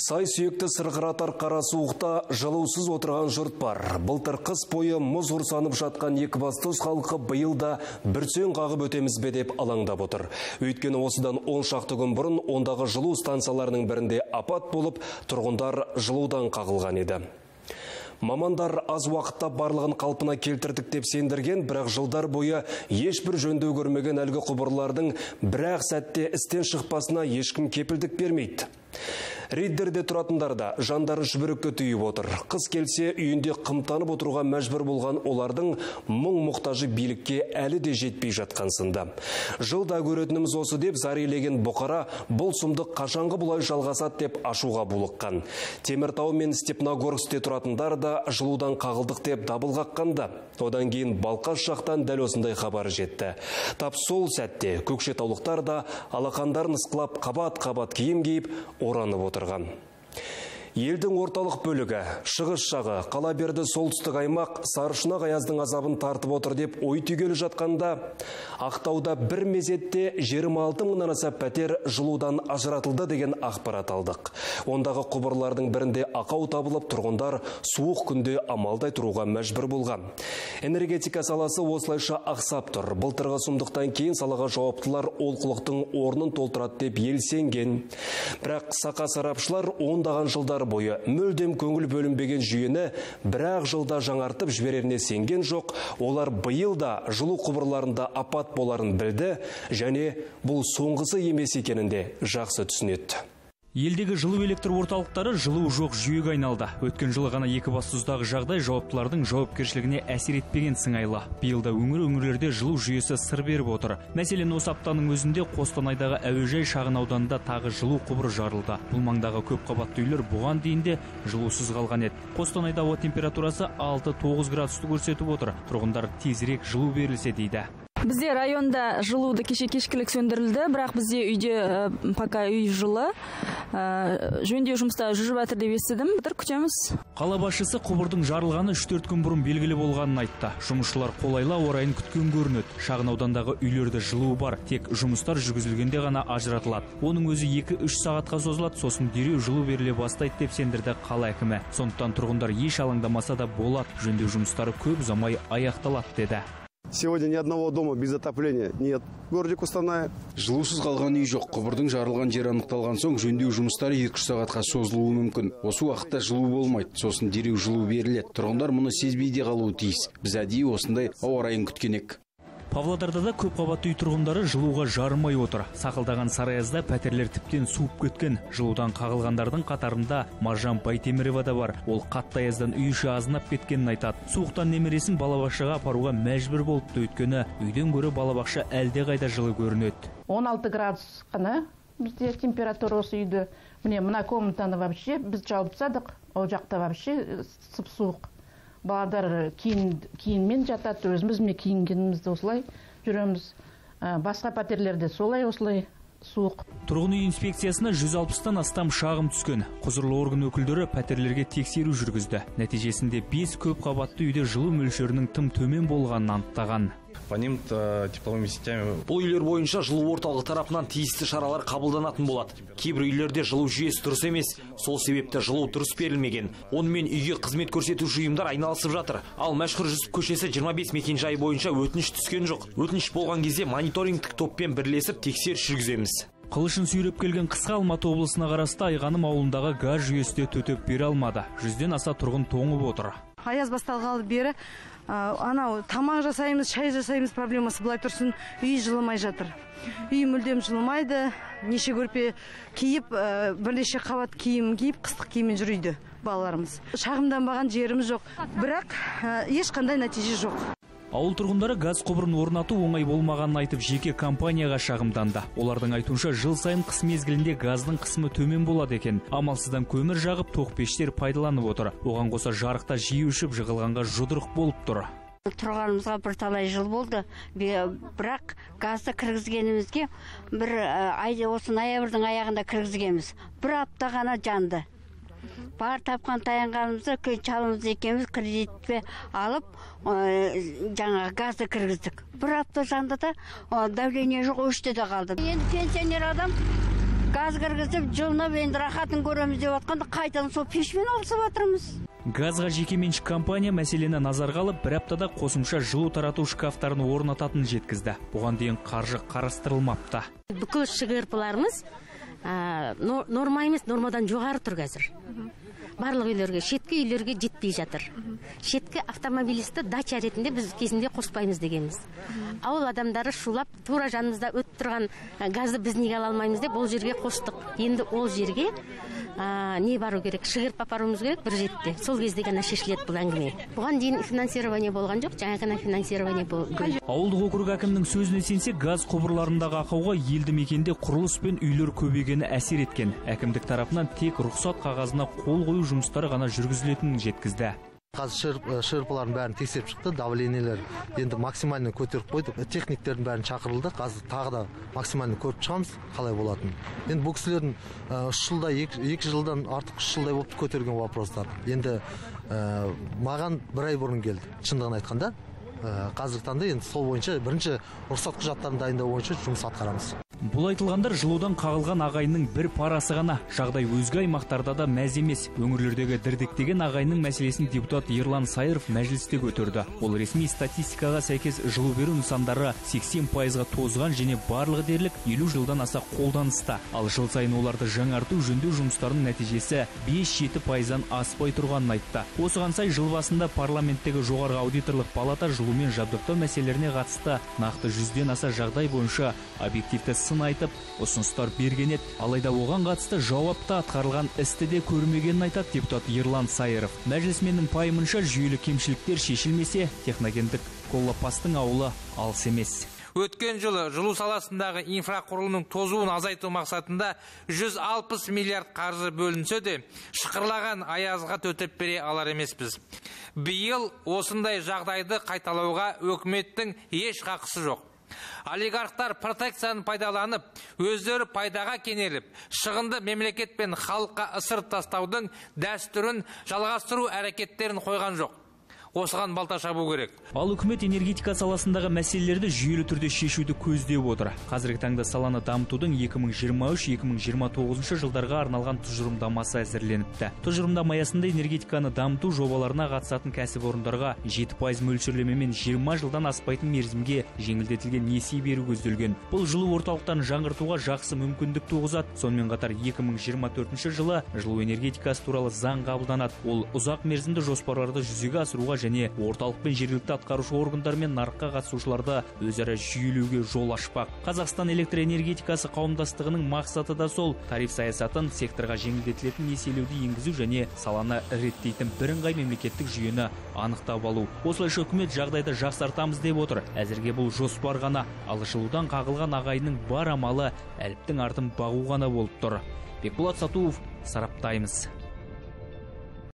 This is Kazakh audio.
Сай сүйекті сырғыратар қара суықта жылусыз отырған жұрт бар. Былтыр қыс бойы мұз ұрсанып жатқан Екібастұз халқы биыл да бүрсең қағып өтеміз бе деп алаңдап отыр. Өйткені осыдан 10 шақты күн бұрын ондағы жылу станцияларының бірінде апат болып, тұрғындар жылудан қағылған еді. Мамандар аз уақытта барлығын қалпына келтірдік деп сендірген, бірақ жылдар бойы ешбір жөндеу көрмеген әлгі құбырлардың бірақ сәтте істен шықпасына ешкім кепілдік бермейді. Рейдерде тұратындар да жандары жүбірікке түйіп отыр. Қыз келсе үйінде қымтанып отыруға мәжбүр болған олардың мұң мұқтажы билікке әлі де жетпей жатқан сында. Жылда көретініміз осы деп зарилеген бұқара бұл сұмдық қашанғы бұлай жалғасады деп ашуға булыққан. Теміртау мен Степногорскте тұратындар да жылудан қағылдық деп дабыл қаққанда. Одан кейін Балқаш жақтан дәл осындай хабар жетті. Тап сол сәтте көкшетаулықтар да алақандарын ысқылап қабат-қабат киім киіп оранып отырған. Елдің орталық бөлігі, шығыс жағы, қала берді солтүстік аймақ сарышына қаяздың азабын тартып отыр деп ой түйгелі жатқанда, Ақтауда бір мезетте 26 мыңнан аса пәтер жылудан ажыратылды деген ақпарат алдық. Ондағы құбырлардың бірінде ақау табылып, тұрғындар суық күнде амалдай тұруға мәжбүр болған. Энергетика саласы осылайша ақсап тұр. Былтырғы сұмдықтан кейін салаға жауаптылар олқылықтың орнын толтырады деп елсенген. Бірақ сақа сарапшылар ондаған жылдар бойы мүлдем көңіл бөлінбеген жүйені бірақ жылда жаңартып жібереріне сенген жоқ. Олар биыл да жылу құбырларында апат боларын білді және бұл соңғысы емес екенін де жақсы түсінеді. Елдегі жылу электр орталықтары жылу жоқ жүйеге айналды. Өткен жылы ғана Екібастұздағы жағдай жауаптылардың жауапкершілігіне әсер етпеген сыңайлы. Биылда өңір өңірлерде жылу жүйесі сыр беріп отыр. Мәселен, осы аптаның өзінде Қостанайдағы әуежай шағын ауданында тағы жылу құбыры жарылды. Бұл маңдағы көп қабатты үйлер бұған дейін де жылусыз қалған еді. Қостанайда ауа температурасы 6-9 градусты көрсетіп отыр. Тұрғындар тезірек жылу берілсе дейді бізде районда жылуды кеше кешкілік сөндірілді бірақ бізде үйде пока үй жылы жөндеу жұмыстары жүріп жатыр деп естідім. Қазір күтеміз. Қала басшысы құбырдың жарылғаны үш төрт күн бұрын белгілі болғанын айтты. Жұмысшылар қолайлы ауа райын күткен көрінеді. Шағын аудандағы үйлерде жылуы бар. Тек жұмыстар жүргізілгенде ғана ажыратылады. Оның өзі екі үш сағатқа созылады. Сосын дереу жылу беріле бастайды деп сендірді қала әкімі. Сондықтан тұрғындар еш алаңдамаса да болады. Жөндеу жұмыстары көп ұзамай аяқталады деді. Сегодня ни одного дома без отопления нет в городе Костаная. Жылусыз қалған үй жоқ. Құбырдың жарылған жері анықталған соң жөндеу жұмыстары 2 сағатқа созылуы мүмкін. Осы уақытта жылу болмайды, сосын дереу жылу беріледі. Тұрғындар мұны сезбей де қалуы тиіс. Біз әдейі осындай ауа райын күткен павлодарда да көп қабатты үй тұрғындары жылуға жарымай отыр. Сақылдаған сарыаязда пәтерлер тіптен суып кеткен. Жылудан қағылғандардың қатарында маржан байтемірова да бар. Ол қатты аяздан үй іші азынап кеткенін айтады. Суықтан немересін балабақшаға апаруға мәжбүр болыпты. Өйткені үйден гөрі балабақша әлдеқайда жылы көрінеді. 16 градус қана бізде температура осы үйде міне мына комнатаны вообще біз жауып тастадық ол жақта вообще сып суық баладар киін киіммен жатады. Өзіміз міне киінгенімізді осылай жүреміз. Басқа пәтерлерде солай осылай суық. Тұрғын үй инспекциясына 160-тан астам шағым түскен. Құзырлы орган өкілдері пәтерлерге тексеру жүргізді. Нәтижесінде 5 көп қабатты үйде жылу мөлшерінің тым төмен болғанын анықтаған. По ним тепловыми сетями. Бұл үйлер бойынша жылу орталығы тарапынан тиісті шаралар қабылданатын болады. Кейбір үйлерде жылу жүйесі дұрыс емес. Сол себепті жылу дұрыс берілмеген. Онымен үйге қызмет көрсетуші ұйымдар айналысып жатыр. Ал мәшһүр жүсіп көшесі 25 мекенжайы бойынша өтініш түскен жоқ. Өтініш болған кезде мониторингтік топпен бірлесіп тексеріс жүргіземіз. Қылышын сүйреп келген қысқа алматы облысына қарасты айғаным ауылындағы газ жүйесі де төтеп бере алмады. Жүзден аса тұрғын тоңып отыр. Аяз басталғалы бері анау тамақ жасаймыз шай жасаймыз проблемасы былай тұрсын үй жылымай жатыр. Үй мүлдем жылымайды неше көрпе киіп бірнеше қабат киім киіп қыстық киіммен жүр балаларымыз. Шағымданбаған жеріміз жоқ. Бірақ ешқандай нәтиже жоқ. Ауыл тұрғындары газ құбырын орнату оңай болмағанын айтып жеке компанияға шағымданды. Олардың айтуынша жыл сайын қыс мезгілінде газдың қысымы төмен болады екен. Амалсыздан көмір жағып тоқ пештер пайдаланып отыр. Оған қоса жарықта жиі өшіп жығылғанға жұдырық болып тұр. Тұрғанымызға бірталай жыл болды. Бірақ газды кіргізгенімізге бір ай осы ноябрьдің аяғында кіргізгенбіз. Бір апта ғана жанды. Бар тапқан таянғанымызды шалымыз екеуміз кредитпе алып жаңағы газды кіргіздік. Бір апта жанды да давление жоқ өшті де қалды. Енді пенсионер адам газ кіргізіп жылынып енді рахатын көреміз деп жатқанда қайтадан сол пешпен алысып жатырмыз. Газға жекеменшік компания мәселені назарға алып бір аптада қосымша жылу тарату шкафтарын орнататынын жеткізді. Бұған дейін қаржы қарастырылмапты. Бүкіл шгрпларымыз норма емес нормадан жоғары тұр қазір. Барлық үйлерге шеткі үйлерге жетпей жатыр. Шеткі автомобилисті дача ретінде біз кезінде қоспаймыз дегенбіз. Ауыл адамдары шулап тура жанымызда өтіп тұрған газды біз неге ала алмаймыз деп ол жерге қостық. Енді ол жерге не бару керек? Шегіріп апаруымыз керек бір жетіде сол кезде ғана шешіледі бұл әңгіме. Бұған дейін финансирование болған жоқ жаңа ғана финансирование болды ауылдық округ әкімінің сөзіне сенсек газ құбырларындағы ақауға елді мекенде құрылыс пен үйлер көбейгені әсер еткен. Әкімдік тарапынан тек рұқсат қағазына қол қою жұмыстары ғана жүргізілетінін жеткізді. Қазір шырпылардың бәрін тексеріп шықты давлениелер енді максимально көтеріп қойдық. Техниктердің бәрін шақырылды. Қазір тағы да максимально көріп шығамыз қалай болатынын. Енді бұл кісілердің үш жылда екі жылдан артық үш жылдай болыпты көтерген вопростар. Енді маған бір ай бұрын келді. Шындығын айтқанда қазіргі таңда енді сол бойынша бірінші рұқсат құжаттарын дайындау бойынша жұмыс атқарамыз. Бұл айтылғандар жылудан қағылған ағайынның бір парасы ғана. Жағдай өзге аймақтарда да мәз емес. Өңірлердегі дірдектеген ағайынның мәселесін депутат ерлан сайыров мәжілісте көтерді ол ресми статистикаға сәйкес жылу беру нысандары 80 пайызға тозған және барлығы дерлік елу жылдан аса қолданыста. Ал жыл сайын оларды жаңарту жөндеу жұмыстарының нәтижесі 5-7 пайыздан аспай тұрғанын айтты. Осыған сай жыл басында парламенттегі жоғарғы аудиторлық палата жылумен жабдықтау мәселелеріне қатысты нақты жүзден аса жағдай бойынша объективті сын айтып ұсыныстар берген еді. Алайда оған қатысты жауапты атқарылған істі де көрмегенін айтады депутат ерлан сайыров. Мәжілісменнің пайымынша жүйелі кемшіліктер шешілмесе техногендік коллапастың ауылы алыс емес. Өткен жылы жылу саласындағы инфрақұрылымның тозуын азайту мақсатында 160 миллиард қаржы бөлінсе де шықырлаған аязға төтеп бере алар емеспіз. Биыл осындай жағдайды қайталауға өкіметтің еш қақысы жоқ. Олигархтар протекцияны пайдаланып өздері пайдаға кенеліп шығынды мемлекет пен халыққа ысырып тастаудың дәстүрін жалғастыру әрекеттерін қойған жоқ. Осыған балта шабу керек. Ал үкімет энергетика саласындағы мәселелерді жүйелі түрде шешуді көздеп отыр. Қазіргі таңда саланы дамытудың 2023-2029 жылдарға арналған тұжырымдамасы әзірленіпті. Тұжырымдама аясында энергетиканы дамыту жобаларына қатысатын кәсіпорындарға 7 пайыз мөлшерлемемен 20 жылдан аспайтын мерзімге жеңілдетілген несие беру көзделген. Бұл жылу орталықтарын жаңғыртуға жақсы мүмкіндік туғызады. Сонымен қатар 2024 жылы жылу энергетикасы туралы заң қабылданады. Ол ұзақ мерзімді жоспарларды жүзеге асыруға және орталық пен жергілікті атқарушы органдар мен нарыққа қатысушыларды өзара жүйелеуге жол ашпақ. Қазақстан электр энергетикасы қауымдастығының мақсаты да сол. Тариф саясатын секторға жеңілдетілетін несиелеуді енгізу және саланы реттейтін бірыңғай мемлекеттік жүйені анықтап алу. Осылайша үкімет жағдайды жақсартамыз деп отыр. Әзірге бұл жоспар ғана. Ал жылудан қағылған ағайынның бар амалы әліптің артын бағу ғана болып тұр. Бекболат сатуов сараптаймыз.